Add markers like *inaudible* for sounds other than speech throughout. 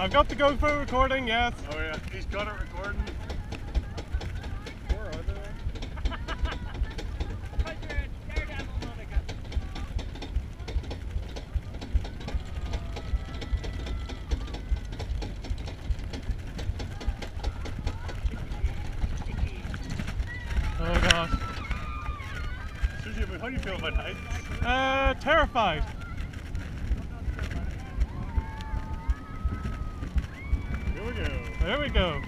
I've got the GoPro recording, yes. Oh yeah, he's got it recording. How do you feel about heights? Uh, terrified. Here we go. There we go.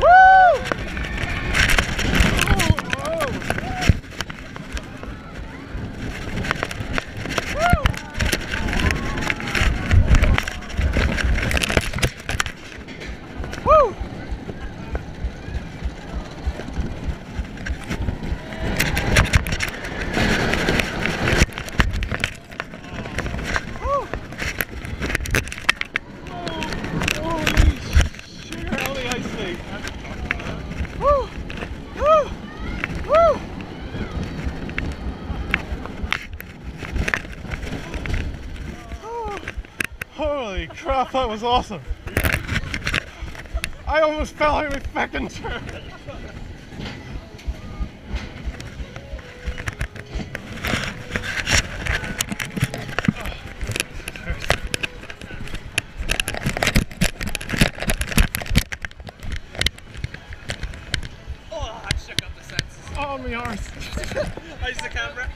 Woo! Woo! Woo! Holy sugar only I see. Woo! Woo! Woo! Oh, Holy crap, that was awesome. I almost fell my fucking chair. Oh, I shook up the senses. Oh, my arse. *laughs* How's the camera?